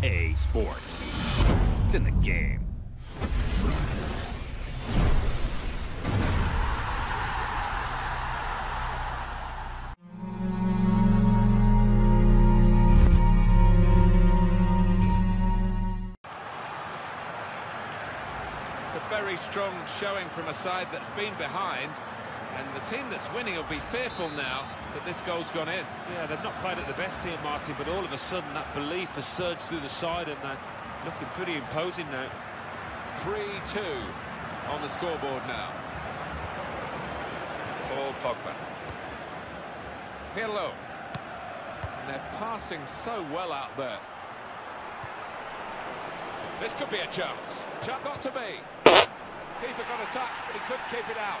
EA Sports. It's in the game. It's a very strong showing from a side that's been behind, and the team that's winning will be fearful now that this goal's gone in. Yeah, they've not played at the best here, Martin, but all of a sudden that belief has surged through the side and they're looking pretty imposing now. 3-2 on the scoreboard now. Paul Pogba. Pirlo. And they're passing so well out there. This could be a chance. Chuck got to be. Keeper got a touch, but he couldn't keep it out.